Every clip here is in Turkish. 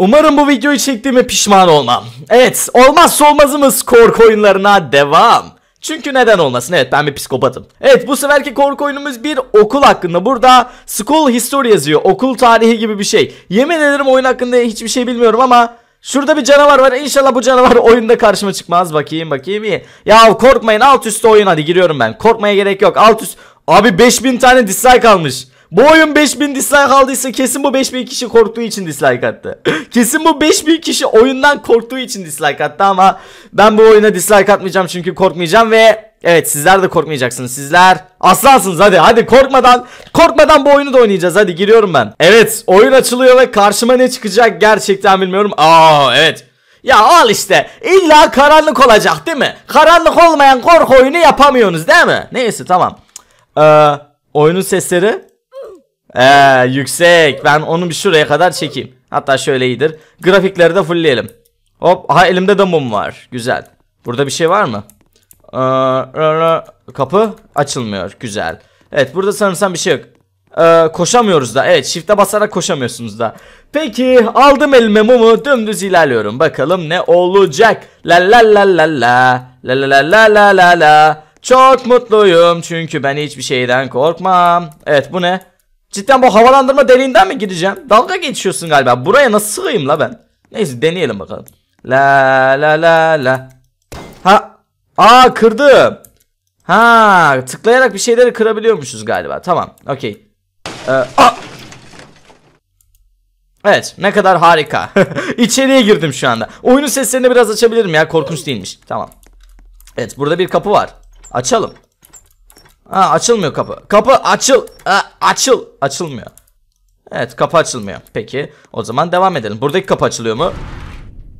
Umarım bu videoyu çektiğime pişman olmam. Evet olmazsa olmazımız korku oyunlarına devam. Çünkü neden olmasın evet ben bir psikopatım. Evet bu seferki korku oyunumuz bir okul hakkında. Burada school history yazıyor. Okul tarihi gibi bir şey. Yemin ederim oyun hakkında hiçbir şey bilmiyorum ama Şurada bir canavar var. İnşallah bu canavar oyunda karşıma çıkmaz. Bakayım bakayım iyi. Ya korkmayın alt üstte oyun hadi giriyorum ben. Korkmaya gerek yok. Alt üst. Abi 5000 tane dislike almış. Bu oyun 5000 dislike aldıysa kesin bu 5000 kişi korktuğu için dislike attı. kesin bu 5000 kişi oyundan korktuğu için dislike attı ama ben bu oyuna dislike atmayacağım çünkü korkmayacağım ve evet sizler de korkmayacaksınız. Sizler aslansınız hadi hadi korkmadan korkmadan bu oyunu da oynayacağız. Hadi giriyorum ben. Evet oyun açılıyor ve karşıma ne çıkacak gerçekten bilmiyorum. Aa evet. Ya al işte illa karanlık olacak değil mi? Karanlık olmayan korku oyunu yapamıyorsunuz değil mi? Neyse tamam. Ee, oyunun sesleri ee, yüksek. Ben onu bir şuraya kadar çekeyim. Hatta şöyle iyidir. Grafikleri de fullleyelim. Hop. Aha elimde de mum var. Güzel. Burada bir şey var mı? Ee, kapı açılmıyor. Güzel. Evet burada sanırsam bir şey yok. Ee, koşamıyoruz da. Evet shift'e basarak koşamıyorsunuz da. Peki aldım elime mumu dümdüz ilerliyorum. Bakalım ne olacak. La la la la la. La la la la la la la. Çok mutluyum çünkü ben hiçbir şeyden korkmam. Evet bu ne? Cidden bu havalandırma deliğinden mi gideceğim? Dalga geçiyorsun galiba. Buraya nasıl sığayım la ben? Neyse deneyelim bakalım. La la la la. Ha. Aa kırdım. Ha tıklayarak bir şeyleri kırabiliyormuşuz galiba. Tamam. Okey. Ee! Evet ne kadar harika. İçeriye girdim şu anda. Oyunun seslerini biraz açabilirim ya korkunç değilmiş. Tamam. Evet burada bir kapı var. Açalım. Ha açılmıyor kapı. Kapı açıl. Ha, açıl. Açılmıyor. Evet kapı açılmıyor. Peki o zaman devam edelim. Buradaki kapı açılıyor mu?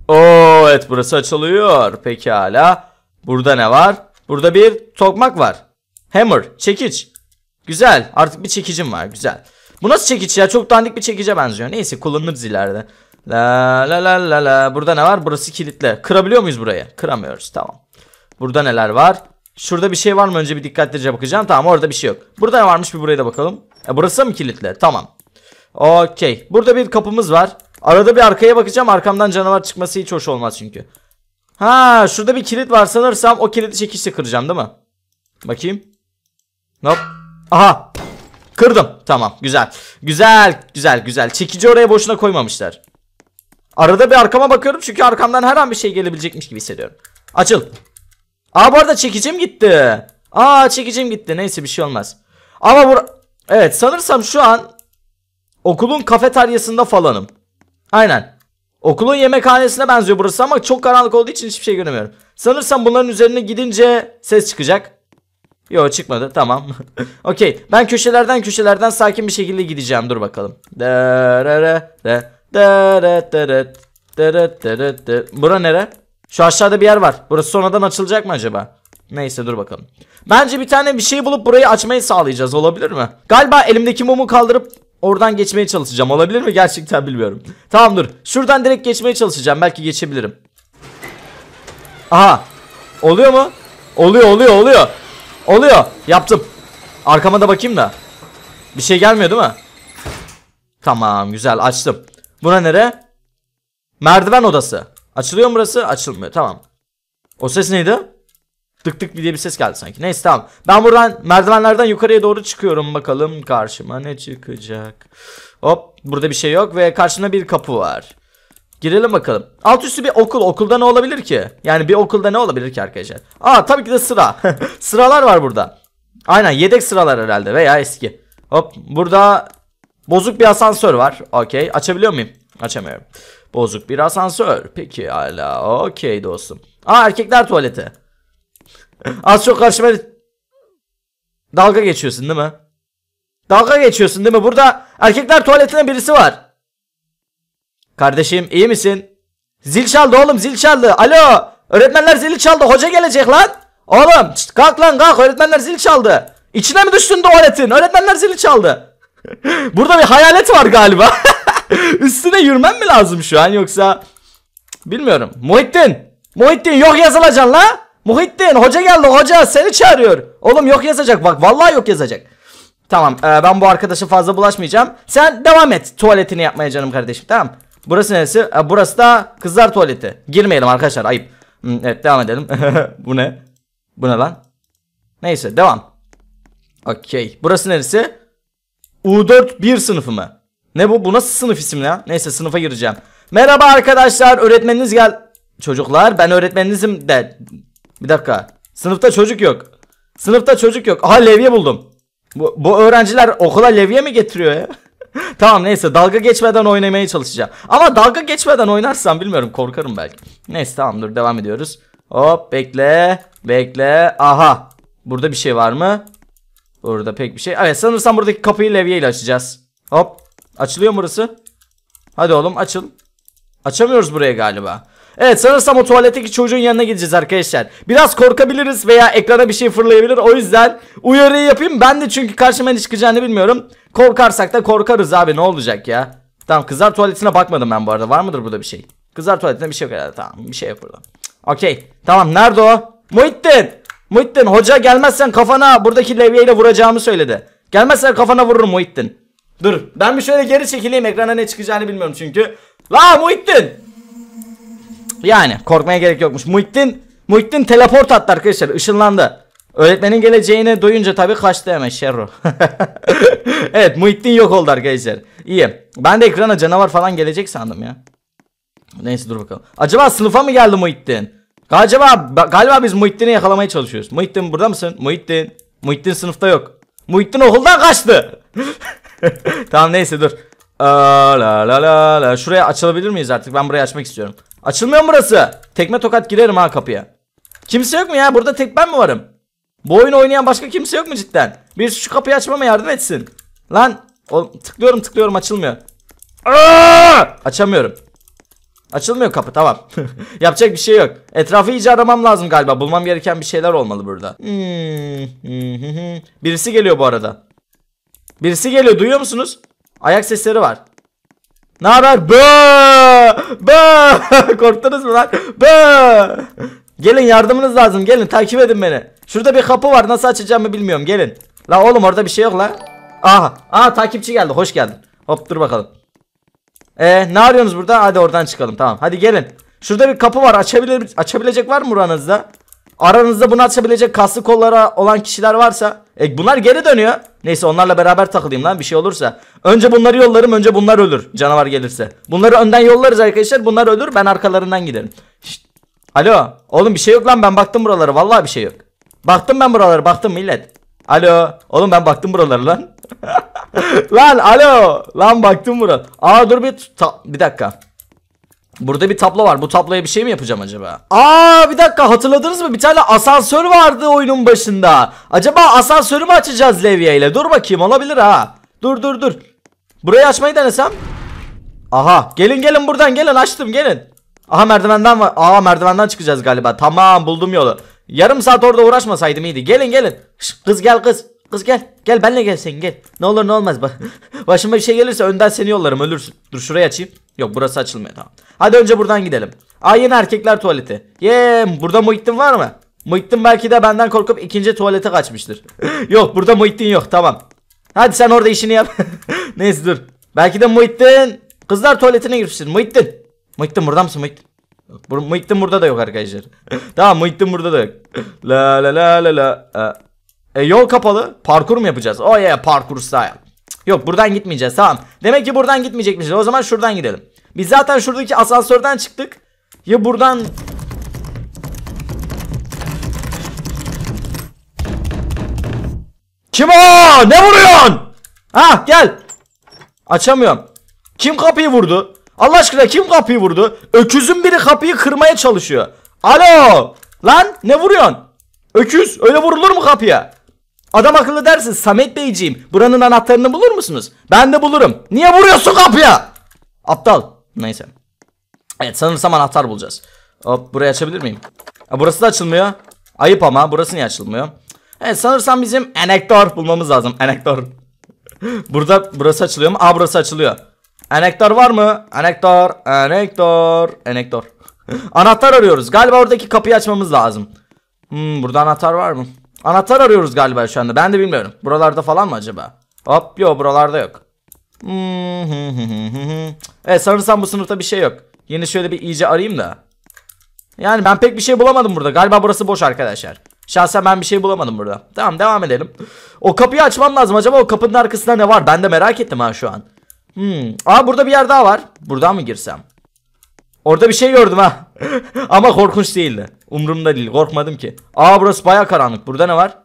Oo evet burası açılıyor. Peki hala. Burada ne var? Burada bir tokmak var. Hammer. Çekiç. Güzel. Artık bir çekicim var. Güzel. Bu nasıl çekiç ya? Çok dandik bir çekice benziyor. Neyse kullanırız ileride. La la la la la. Burada ne var? Burası kilitli. Kırabiliyor muyuz burayı? Kıramıyoruz. Tamam. Burada neler var? Şurada bir şey var mı? Önce bir dikkatlice bakacağım. Tamam orada bir şey yok. Burada ne varmış bir buraya da bakalım. E, burası mı kilitli? Tamam. Okey. Burada bir kapımız var. Arada bir arkaya bakacağım. Arkamdan canavar çıkması hiç hoş olmaz çünkü. Ha, şurada bir kilit var sanırsam o kilidi çekişle kıracağım değil mi? Bakayım. Hop. Aha. Kırdım. Tamam. Güzel. Güzel. Güzel. Güzel. Çekici oraya boşuna koymamışlar. Arada bir arkama bakıyorum çünkü arkamdan her an bir şey gelebilecekmiş gibi hissediyorum. Açıl. Aa bu arada çekicim gitti. Aa çekicim gitti. Neyse bir şey olmaz. Ama bu Evet sanırsam şu an okulun kafeteryasında falanım. Aynen. Okulun yemekhanesine benziyor burası ama çok karanlık olduğu için hiçbir şey göremiyorum. Sanırsam bunların üzerine gidince ses çıkacak. Yo çıkmadı tamam. Okey ben köşelerden köşelerden sakin bir şekilde gideceğim dur bakalım. Bura nere? Şu aşağıda bir yer var. Burası sonradan açılacak mı acaba? Neyse dur bakalım. Bence bir tane bir şey bulup burayı açmayı sağlayacağız. Olabilir mi? Galiba elimdeki mumu kaldırıp oradan geçmeye çalışacağım. Olabilir mi? Gerçekten bilmiyorum. Tamam dur. Şuradan direkt geçmeye çalışacağım. Belki geçebilirim. Aha. Oluyor mu? Oluyor oluyor oluyor. Oluyor. Yaptım. Arkama da bakayım da. Bir şey gelmiyor değil mi? Tamam güzel açtım. Buna nere? Merdiven odası. Açılıyor mu burası? Açılmıyor. Tamam. O ses neydi? Tık tık diye bir ses geldi sanki. Neyse tamam. Ben buradan merdivenlerden yukarıya doğru çıkıyorum. Bakalım karşıma ne çıkacak. Hop. Burada bir şey yok ve karşımda bir kapı var. Girelim bakalım. Alt üstü bir okul. Okulda ne olabilir ki? Yani bir okulda ne olabilir ki arkadaşlar? Aa tabii ki de sıra. Sıralar var burada. Aynen yedek sıralar herhalde veya eski. Hop. Burada bozuk bir asansör var. Okey. Açabiliyor muyum? Açamıyorum. Bozuk bir asansör. Peki hala. Okey dostum. Aa erkekler tuvaleti. Az çok karşıma dalga geçiyorsun değil mi? Dalga geçiyorsun değil mi? Burada erkekler tuvaletinde birisi var. Kardeşim iyi misin? Zil çaldı oğlum zil çaldı. Alo. Öğretmenler zili çaldı. Hoca gelecek lan. Oğlum şişt, kalk lan kalk. Öğretmenler zil çaldı. İçine mi düştün tuvaletin? Öğretmenler zili çaldı. Burada bir hayalet var galiba. Üstüne yürümem mi lazım şu an yoksa bilmiyorum. Muhittin. Muhittin yok yazılacaksın la. Muhittin hoca geldi hoca seni çağırıyor. Oğlum yok yazacak bak vallahi yok yazacak. Tamam e, ben bu arkadaşa fazla bulaşmayacağım. Sen devam et tuvaletini yapmaya canım kardeşim tamam. Burası neresi? E, burası da kızlar tuvaleti. Girmeyelim arkadaşlar ayıp. Evet devam edelim. Bu ne? Bu ne lan? Neyse devam. Okey. Burası neresi? U4 1 sınıfı mı? Ne bu? Bu nasıl sınıf isim ya? Neyse sınıfa gireceğim. Merhaba arkadaşlar. Öğretmeniniz gel. Çocuklar ben öğretmeninizim de. Bir dakika. Sınıfta çocuk yok. Sınıfta çocuk yok. Aha levye buldum. Bu, bu öğrenciler okula levye mi getiriyor ya? tamam neyse dalga geçmeden oynamaya çalışacağım. Ama dalga geçmeden oynarsam bilmiyorum korkarım belki. Neyse tamam dur devam ediyoruz. Hop bekle. Bekle. Aha. Burada bir şey var mı? Burada pek bir şey. Evet sanırsam buradaki kapıyı levye ile açacağız. Hop. Açılıyor mu burası? Hadi oğlum açıl. Açamıyoruz buraya galiba. Evet sanırsam o tuvaletteki çocuğun yanına gideceğiz arkadaşlar. Biraz korkabiliriz veya ekrana bir şey fırlayabilir. O yüzden uyarıyı yapayım. Ben de çünkü karşıma ne çıkacağını bilmiyorum. Korkarsak da korkarız abi ne olacak ya. Tamam kızlar tuvaletine bakmadım ben bu arada. Var mıdır burada bir şey? Kızlar tuvaletinde bir şey yok herhalde. Tamam bir şey yok burada. Okey. Tamam nerede o? Muhittin. Muhittin hoca gelmezsen kafana buradaki levyeyle vuracağımı söyledi. Gelmezsen kafana vururum Muhittin. Dur ben bir şöyle geri çekileyim ekrana ne çıkacağını bilmiyorum çünkü. La Muhittin. Yani korkmaya gerek yokmuş. Muhittin Muhittin teleport attı arkadaşlar ışınlandı. Öğretmenin geleceğini duyunca tabii kaçtı hemen Şerro. evet Muhittin yok oldu arkadaşlar. İyi. Ben de ekrana canavar falan gelecek sandım ya. Neyse dur bakalım. Acaba sınıfa mı geldi Muhittin? Acaba galiba biz Muhittin'i yakalamaya çalışıyoruz. Muhittin burada mısın? Muhittin. Muhittin sınıfta yok. Muhittin okuldan kaçtı. tamam neyse dur. Aa, la la la la. Şuraya açılabilir miyiz artık? Ben burayı açmak istiyorum. Açılmıyor mu burası? Tekme tokat girerim ha kapıya. Kimse yok mu ya? Burada tek ben mi varım? Bu oyunu oynayan başka kimse yok mu cidden? Bir şu kapıyı açmama yardım etsin. Lan o, tıklıyorum tıklıyorum açılmıyor. Aa! Açamıyorum. Açılmıyor kapı tamam. Yapacak bir şey yok. Etrafı iyice aramam lazım galiba. Bulmam gereken bir şeyler olmalı burada. Hmm. Birisi geliyor bu arada. Birisi geliyor duyuyor musunuz? Ayak sesleri var. Ne haber? Bö! Bö! Korktunuz mu lan? Bö! Gelin yardımınız lazım. Gelin takip edin beni. Şurada bir kapı var. Nasıl açacağımı bilmiyorum. Gelin. La oğlum orada bir şey yok la. Aha. Aha takipçi geldi. Hoş geldin. Hop dur bakalım. Ee, ne arıyorsunuz burada? Hadi oradan çıkalım. Tamam. Hadi gelin. Şurada bir kapı var. Açabilir açabilecek var mı buranızda? Aranızda bunu açabilecek kaslı kollara olan kişiler varsa. E bunlar geri dönüyor. Neyse onlarla beraber takılayım lan bir şey olursa. Önce bunları yollarım önce bunlar ölür. Canavar gelirse. Bunları önden yollarız arkadaşlar. Bunlar ölür ben arkalarından giderim. Şişt. Alo. Oğlum bir şey yok lan ben baktım buralara. Vallahi bir şey yok. Baktım ben buralara baktım millet. Alo. Oğlum ben baktım buralara lan. lan alo. Lan baktım buralara. Aa dur bir bir dakika. Burada bir tablo var. Bu tabloya bir şey mi yapacağım acaba? Aa bir dakika hatırladınız mı? Bir tane asansör vardı oyunun başında. Acaba asansörü mü açacağız Levye ile? Dur bakayım olabilir ha. Dur dur dur. Burayı açmayı denesem. Aha gelin gelin buradan gelin açtım gelin. Aha merdivenden var. Aa merdivenden çıkacağız galiba. Tamam buldum yolu. Yarım saat orada uğraşmasaydım iyiydi. Gelin gelin. Şş, kız gel kız. Kız gel. Gel benle gel sen gel. Ne olur ne olmaz. Bak. Başıma bir şey gelirse önden seni yollarım ölürsün. Dur şurayı açayım. Yok burası açılmıyor tamam. Hadi önce buradan gidelim. Aa yeni erkekler tuvaleti. Yeee burada Muhittin var mı? Muhittin belki de benden korkup ikinci tuvalete kaçmıştır. yok burada Muhittin yok tamam. Hadi sen orada işini yap. Neyse dur. Belki de Muhittin kızlar tuvaletine girmiştir. Muhittin. Muhittin burada mısın Muhittin? Bur Muhittin burada da yok arkadaşlar. tamam Muhittin burada da yok. La la la la la. E, yol kapalı. Parkur mu yapacağız? Oh yeah parkur style. Yok buradan gitmeyeceğiz tamam. Demek ki buradan gitmeyecekmişiz. O zaman şuradan gidelim. Biz zaten şuradaki asansörden çıktık. Ya buradan... Kim o? Ne vuruyorsun? Ha gel. Açamıyorum. Kim kapıyı vurdu? Allah aşkına kim kapıyı vurdu? Öküzün biri kapıyı kırmaya çalışıyor. Alo. Lan ne vuruyorsun? Öküz öyle vurulur mu kapıya? Adam akıllı dersin Samet Beyciğim buranın anahtarını bulur musunuz? Ben de bulurum. Niye vuruyorsun kapıya? Aptal. Neyse. Evet sanırsam anahtar bulacağız. Hop burayı açabilir miyim? Ha, burası da açılmıyor. Ayıp ama burası niye açılmıyor? Evet sanırsam bizim enektar bulmamız lazım. Enektar. Burada burası açılıyor mu? Aa burası açılıyor. Enektar var mı? Enektar, enektar, enektar. anahtar arıyoruz. Galiba oradaki kapıyı açmamız lazım. Hmm, burada anahtar var mı? Anahtar arıyoruz galiba şu anda. Ben de bilmiyorum. Buralarda falan mı acaba? Hop yok buralarda yok. Evet sanırsam bu sınıfta bir şey yok. Yine şöyle bir iyice arayayım da. Yani ben pek bir şey bulamadım burada. Galiba burası boş arkadaşlar. Şahsen ben bir şey bulamadım burada. Tamam devam edelim. O kapıyı açmam lazım. Acaba o kapının arkasında ne var? Ben de merak ettim ha şu an. Hmm. Aa burada bir yer daha var. Buradan mı girsem? Orada bir şey gördüm ha. Ama korkunç değildi. Umurumda değil. Korkmadım ki. Aa burası baya karanlık. Burada ne var?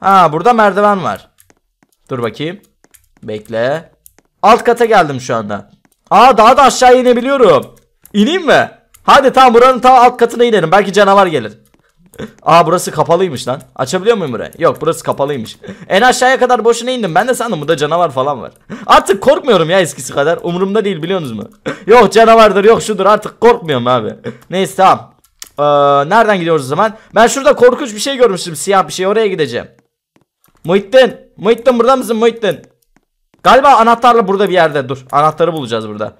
Ha burada merdiven var. Dur bakayım. Bekle. Alt kata geldim şu anda. Aa daha da aşağı inebiliyorum. İneyim mi? Hadi tamam buranın ta alt katına inelim. Belki canavar gelir. Aa burası kapalıymış lan. Açabiliyor muyum burayı? Yok burası kapalıymış. En aşağıya kadar boşuna indim. Ben de sandım burada canavar falan var. Artık korkmuyorum ya eskisi kadar. Umurumda değil biliyorsunuz mu? yok canavardır yok şudur artık korkmuyorum abi. Neyse tamam. Ee, nereden gidiyoruz o zaman? Ben şurada korkunç bir şey görmüştüm. Siyah bir şey oraya gideceğim. Muhittin. Muhittin burada mısın Muhittin? Galiba anahtarla burada bir yerde. Dur anahtarı bulacağız burada.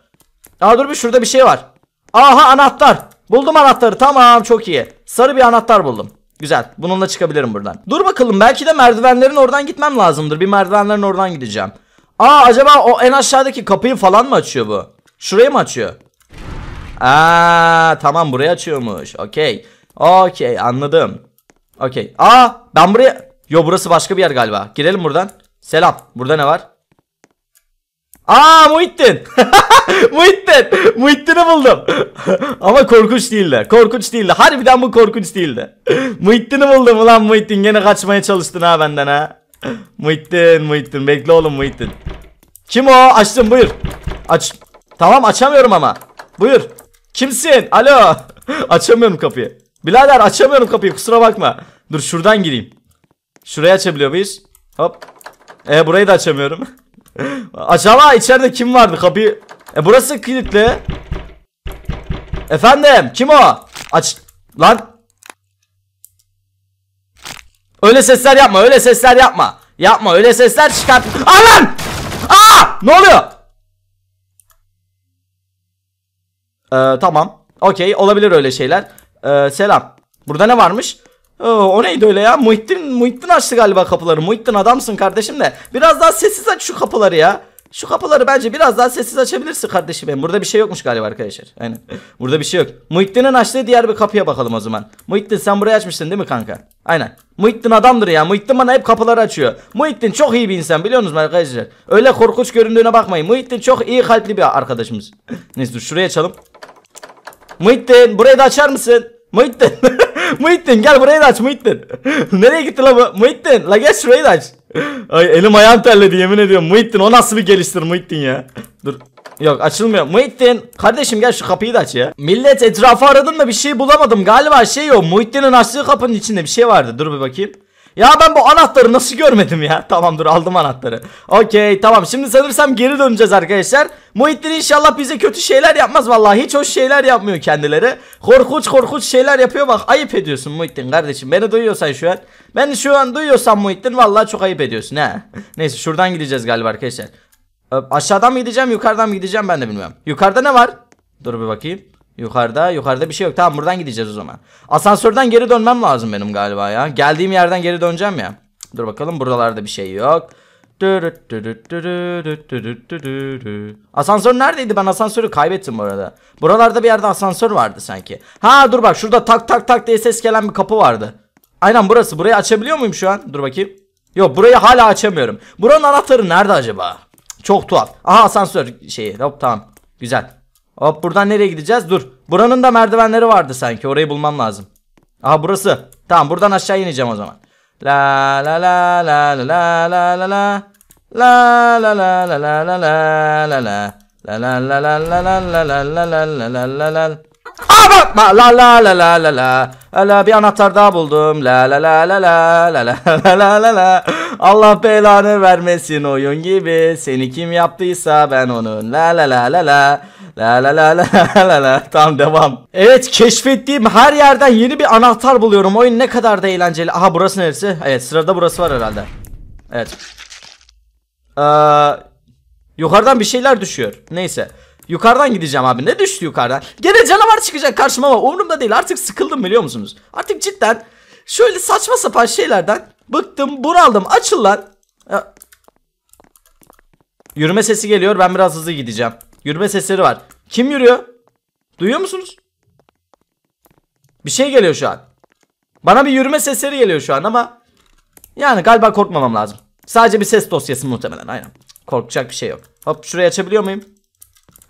Aa dur bir şurada bir şey var. Aha anahtar. Buldum anahtarı tamam çok iyi. Sarı bir anahtar buldum. Güzel bununla çıkabilirim buradan. Dur bakalım belki de merdivenlerin oradan gitmem lazımdır. Bir merdivenlerin oradan gideceğim. Aa acaba o en aşağıdaki kapıyı falan mı açıyor bu? Şurayı mı açıyor? Aa tamam burayı açıyormuş. Okey. Okey anladım. Okey. Aa ben buraya... Yo burası başka bir yer galiba. Girelim buradan. Selam. Burada ne var? Aa Muhittin. Muhittin. Muhittin'i buldum. Ama korkunç değildi. Korkunç değildi. Harbiden bu korkunç değildi. Muhittin'i buldum ulan Muhittin. Gene kaçmaya çalıştın ha benden ha. Muhittin Muhittin. Bekle oğlum Muhittin. Kim o? Açtım buyur. Aç. Tamam açamıyorum ama. Buyur. Kimsin? Alo. açamıyorum kapıyı. Birader açamıyorum kapıyı kusura bakma. Dur şuradan gireyim. Şurayı açabiliyor muyuz? Hop. E burayı da açamıyorum. Acaba içeride kim vardı kapıyı? E burası kilitli. Efendim kim o? Aç lan. Öyle sesler yapma öyle sesler yapma. Yapma öyle sesler çıkart. Aa lan! Aa! Ne oluyor? Ee, tamam. Okey olabilir öyle şeyler. Ee, selam. Burada ne varmış? O neydi öyle ya? Muhittin, Muhittin açtı galiba kapıları. Muhittin adamsın kardeşim de. Biraz daha sessiz aç şu kapıları ya. Şu kapıları bence biraz daha sessiz açabilirsin kardeşim benim. Burada bir şey yokmuş galiba arkadaşlar. Aynen. Burada bir şey yok. Muhittin'in açtığı diğer bir kapıya bakalım o zaman. Muhittin sen burayı açmıştın değil mi kanka? Aynen. Muhittin adamdır ya. Muhittin bana hep kapıları açıyor. Muhittin çok iyi bir insan biliyor musunuz arkadaşlar? Öyle korkunç göründüğüne bakmayın. Muhittin çok iyi kalpli bir arkadaşımız. Neyse dur şuraya açalım. Muhittin burayı da açar mısın? Muhittin. Muhittin gel burayı da aç Muhittin. Nereye gitti la bu? Muhittin la gel şurayı da aç. Ay elim ayağım terledi yemin ediyorum. Muhittin o nasıl bir geliştir Muhittin ya. Dur. Yok açılmıyor. Muhittin kardeşim gel şu kapıyı da aç ya. Millet etrafı aradım da bir şey bulamadım. Galiba şey yok. Muhittin'in açtığı kapının içinde bir şey vardı. Dur bir bakayım. Ya ben bu anahtarı nasıl görmedim ya? Tamam dur aldım anahtarı. Okey tamam şimdi sanırsam geri döneceğiz arkadaşlar. Muhittin inşallah bize kötü şeyler yapmaz vallahi hiç hoş şeyler yapmıyor kendileri. Korkunç korkunç şeyler yapıyor bak ayıp ediyorsun Muhittin kardeşim. Beni duyuyorsan şu an. Beni şu an duyuyorsan Muhittin vallahi çok ayıp ediyorsun ha. Neyse şuradan gideceğiz galiba arkadaşlar. Aşağıdan mı gideceğim yukarıdan mı gideceğim ben de bilmiyorum. Yukarıda ne var? Dur bir bakayım. Yukarıda yukarıda bir şey yok. Tamam buradan gideceğiz o zaman. Asansörden geri dönmem lazım benim galiba ya. Geldiğim yerden geri döneceğim ya. Dur bakalım buralarda bir şey yok. Asansör neredeydi? Ben asansörü kaybettim bu arada. Buralarda bir yerde asansör vardı sanki. Ha dur bak şurada tak tak tak diye ses gelen bir kapı vardı. Aynen burası. Burayı açabiliyor muyum şu an? Dur bakayım. Yok burayı hala açamıyorum. Buranın anahtarı nerede acaba? Çok tuhaf. Aha asansör şeyi. Hop tamam. Güzel. Hop buradan nereye gideceğiz? Dur. Buranın da merdivenleri vardı sanki. Orayı bulmam lazım. Aha burası. Tamam buradan aşağı ineceğim o zaman. La la la la la la la la la la la la la la la la la la La la la la la la la la la la Aa la la la la la la Hala bir anahtar daha buldum la la la la la la la la la la la Allah belanı vermesin oyun gibi Seni kim yaptıysa ben onun la la la la la La la la la la la Tamam devam Evet keşfettiğim her yerden yeni bir anahtar buluyorum Oyun ne kadar da eğlenceli Aha burası neresi? Evet sırada burası var herhalde Evet Eee Yukarıdan bir şeyler düşüyor. Neyse. Yukarıdan gideceğim abi. Ne düştü yukarıdan? Gene canavar çıkacak karşıma ama umurumda değil. Artık sıkıldım biliyor musunuz? Artık cidden şöyle saçma sapan şeylerden bıktım, bunaldım. Açıl lan. Yürüme sesi geliyor. Ben biraz hızlı gideceğim. Yürüme sesleri var. Kim yürüyor? Duyuyor musunuz? Bir şey geliyor şu an. Bana bir yürüme sesleri geliyor şu an ama yani galiba korkmamam lazım. Sadece bir ses dosyası muhtemelen aynen. Korkacak bir şey yok. Hop şurayı açabiliyor muyum?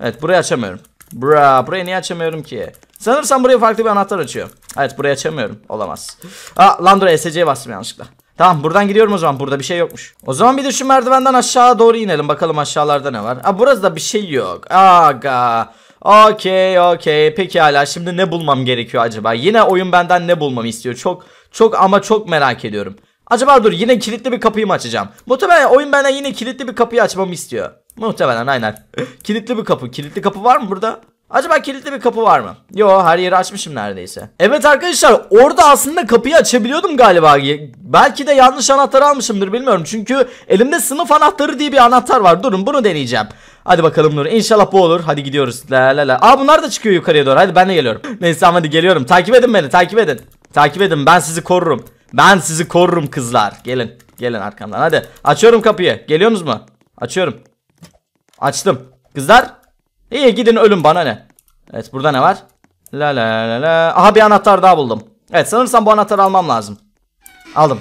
Evet burayı açamıyorum. Bra burayı niye açamıyorum ki? Sanırsam buraya farklı bir anahtar açıyor. Evet burayı açamıyorum. Olamaz. Aa lan dur ESC'ye bastım yanlışlıkla. Tamam buradan gidiyorum o zaman. Burada bir şey yokmuş. O zaman bir de şu merdivenden aşağı doğru inelim. Bakalım aşağılarda ne var. Aa burası da bir şey yok. Aga. Okey okey. Pekala şimdi ne bulmam gerekiyor acaba? Yine oyun benden ne bulmamı istiyor? Çok çok ama çok merak ediyorum. Acaba dur yine kilitli bir kapıyı mı açacağım? Muhtemelen oyun benden yine kilitli bir kapıyı açmamı istiyor. Muhtemelen aynen. kilitli bir kapı. Kilitli kapı var mı burada? Acaba kilitli bir kapı var mı? Yo her yeri açmışım neredeyse. Evet arkadaşlar orada aslında kapıyı açabiliyordum galiba. Belki de yanlış anahtar almışımdır bilmiyorum. Çünkü elimde sınıf anahtarı diye bir anahtar var. Durun bunu deneyeceğim. Hadi bakalım Nur. İnşallah bu olur. Hadi gidiyoruz. La la la. Aa bunlar da çıkıyor yukarıya doğru. Hadi ben de geliyorum. Neyse hadi geliyorum. Takip edin beni. Takip edin. Takip edin. Ben sizi korurum. Ben sizi korurum kızlar. Gelin. Gelin arkamdan. Hadi. Açıyorum kapıyı. Geliyorsunuz mu? Açıyorum. Açtım. Kızlar. İyi gidin ölün bana ne. Evet burada ne var? La la la la. Aha bir anahtar daha buldum. Evet sanırsam bu anahtarı almam lazım. Aldım.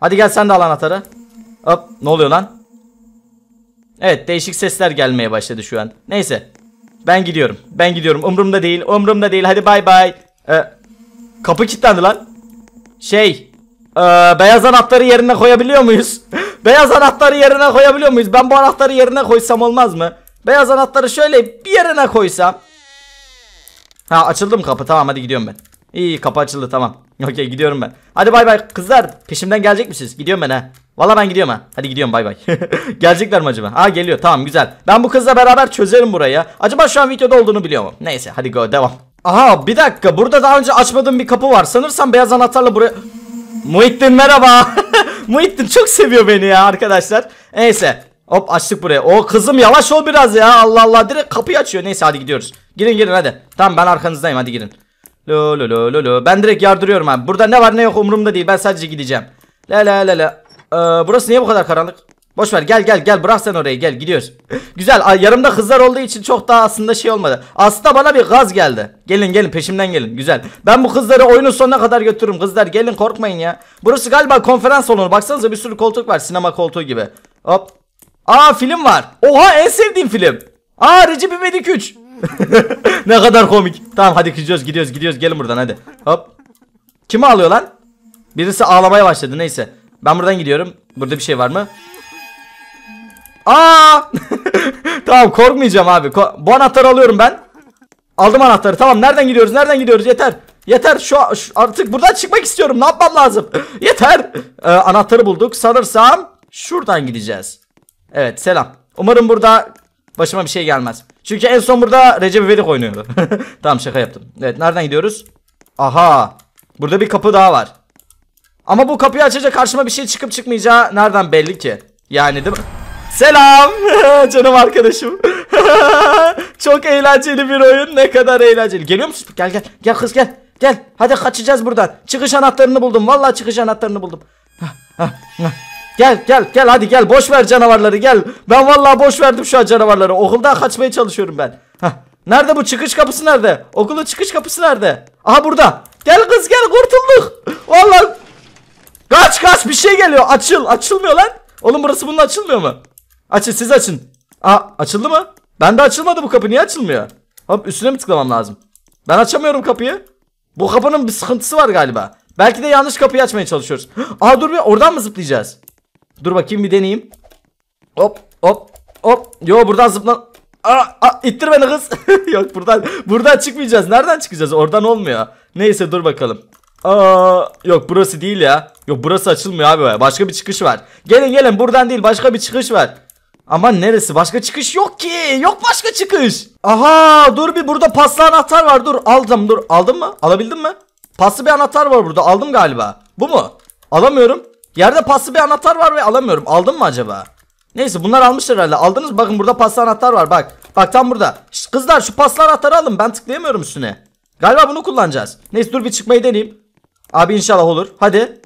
Hadi gel sen de al anahtarı. Hop ne oluyor lan? Evet değişik sesler gelmeye başladı şu an. Neyse. Ben gidiyorum. Ben gidiyorum. Umrumda değil. Umrumda değil. Hadi bay bay. Ee, kapı kilitlendi lan. Şey. Ee, beyaz anahtarı yerine koyabiliyor muyuz? beyaz anahtarı yerine koyabiliyor muyuz? Ben bu anahtarı yerine koysam olmaz mı? Beyaz anahtarı şöyle bir yerine koysam. Ha açıldı mı kapı? Tamam hadi gidiyorum ben. İyi kapı açıldı tamam. Okey gidiyorum ben. Hadi bay bay kızlar. Peşimden gelecek misiniz? Gidiyorum ben ha. Valla ben gidiyorum ha. Hadi gidiyorum bay bay. Gelecekler mi acaba? Aa geliyor tamam güzel. Ben bu kızla beraber çözerim burayı. Acaba şu an videoda olduğunu biliyor mu? Neyse hadi go devam. Aha bir dakika burada daha önce açmadığım bir kapı var. Sanırsam beyaz anahtarla buraya... Muhittin merhaba. Muhittin çok seviyor beni ya arkadaşlar. Neyse Hop açtık buraya. O kızım yavaş ol biraz ya. Allah Allah direkt kapıyı açıyor. Neyse hadi gidiyoruz. Girin girin hadi. Tamam ben arkanızdayım hadi girin. Lo lo lo lo lo. Ben direkt yardırıyorum abi. Burada ne var ne yok umurumda değil. Ben sadece gideceğim. La la la la. Ee, burası niye bu kadar karanlık? Boş ver gel gel gel bırak sen orayı gel gidiyoruz. Güzel yarımda kızlar olduğu için çok daha aslında şey olmadı. Aslında bana bir gaz geldi. Gelin gelin peşimden gelin güzel. Ben bu kızları oyunun sonuna kadar götürürüm kızlar gelin korkmayın ya. Burası galiba konferans salonu baksanıza bir sürü koltuk var sinema koltuğu gibi. Hop Aa film var. Oha en sevdiğim film. Aa Recep İvedik 3. ne kadar komik. Tamam hadi gidiyoruz gidiyoruz gidiyoruz gelin buradan hadi. Hop. Kimi ağlıyor lan? Birisi ağlamaya başladı neyse. Ben buradan gidiyorum. Burada bir şey var mı? Aa! tamam korkmayacağım abi. Ko bu anahtarı alıyorum ben. Aldım anahtarı. Tamam nereden gidiyoruz? Nereden gidiyoruz? Yeter. Yeter şu, şu artık buradan çıkmak istiyorum. Ne yapmam lazım? Yeter. Ee, anahtarı bulduk. Sanırsam şuradan gideceğiz. Evet selam. Umarım burada başıma bir şey gelmez. Çünkü en son burada Recep İvedik oynuyordu. tamam şaka yaptım. Evet nereden gidiyoruz? Aha. Burada bir kapı daha var. Ama bu kapıyı açınca karşıma bir şey çıkıp çıkmayacağı nereden belli ki? Yani değil mi? Selam canım arkadaşım. Çok eğlenceli bir oyun. Ne kadar eğlenceli. Geliyor musun? Gel gel. Gel kız gel. Gel. Hadi kaçacağız buradan. Çıkış anahtarını buldum. Vallahi çıkış anahtarını buldum. Gel gel gel hadi gel boş ver canavarları gel. Ben vallahi boş verdim şu an canavarları. Okuldan kaçmaya çalışıyorum ben. Nerede bu çıkış kapısı nerede? Okulun çıkış kapısı nerede? Aha burada. Gel kız gel kurtulduk. Vallahi Kaç kaç bir şey geliyor. Açıl. Açılmıyor lan. Oğlum burası bunun açılmıyor mu? Açın siz açın. Aa açıldı mı? Ben de açılmadı bu kapı. Niye açılmıyor? Hop üstüne mi tıklamam lazım? Ben açamıyorum kapıyı. Bu kapının bir sıkıntısı var galiba. Belki de yanlış kapıyı açmaya çalışıyoruz. Aa dur bir oradan mı zıplayacağız? Dur bakayım bir deneyeyim. Hop hop hop. Yo buradan zıpla. Aa, aa, ittir beni kız. Yok buradan buradan çıkmayacağız. Nereden çıkacağız? Oradan olmuyor. Neyse dur bakalım. Aa, yok burası değil ya. Yok burası açılmıyor abi. Başka bir çıkış var. Gelin gelin buradan değil başka bir çıkış var. Ama neresi? Başka çıkış yok ki. Yok başka çıkış. Aha dur bir burada paslı anahtar var. Dur aldım dur. Aldın mı? Alabildin mi? Paslı bir anahtar var burada. Aldım galiba. Bu mu? Alamıyorum. Yerde paslı bir anahtar var ve alamıyorum. Aldın mı acaba? Neyse bunlar almışlar herhalde. Aldınız? Bakın burada paslı anahtar var. Bak. Bak tam burada. Şişt, kızlar şu paslı anahtarı alın. Ben tıklayamıyorum üstüne. Galiba bunu kullanacağız. Neyse dur bir çıkmayı deneyeyim. Abi inşallah olur. Hadi.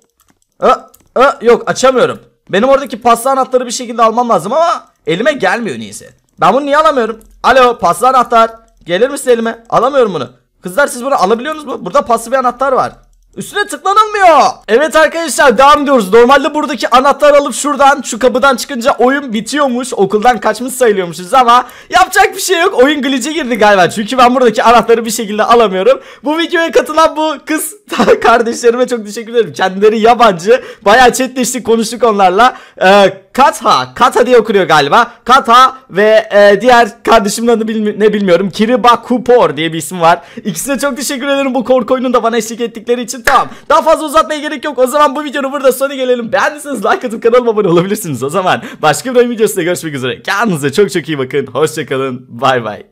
Ö, ö, yok açamıyorum. Benim oradaki paslı anahtarı bir şekilde almam lazım ama elime gelmiyor niyeyse. Ben bunu niye alamıyorum? Alo paslı anahtar. Gelir misin elime? Alamıyorum bunu. Kızlar siz bunu alabiliyorsunuz mu? Burada paslı bir anahtar var. Üstüne tıklanılmıyor. Evet arkadaşlar devam ediyoruz. Normalde buradaki anahtarı alıp şuradan şu kapıdan çıkınca oyun bitiyormuş. Okuldan kaçmış sayılıyormuşuz ama yapacak bir şey yok. Oyun glitch'e girdi galiba. Çünkü ben buradaki anahtarı bir şekilde alamıyorum. Bu videoya katılan bu kız kardeşlerime çok teşekkür ederim. Kendileri yabancı. Bayağı chatleştik konuştuk onlarla. Ee, Katha, Katha diye okunuyor galiba. Katha ve e, diğer kardeşimin adını bilmi- ne bilmiyorum. Kiriba Kupor diye bir isim var. İkisine çok teşekkür ederim bu korku oyununda bana eşlik ettikleri için. Tamam. Daha fazla uzatmaya gerek yok. O zaman bu videonun burada sonu gelelim. Beğendiyseniz like atıp kanalıma abone olabilirsiniz. O zaman başka bir oyun videosunda görüşmek üzere. Kendinize çok çok iyi bakın. Hoşçakalın. Bay bay.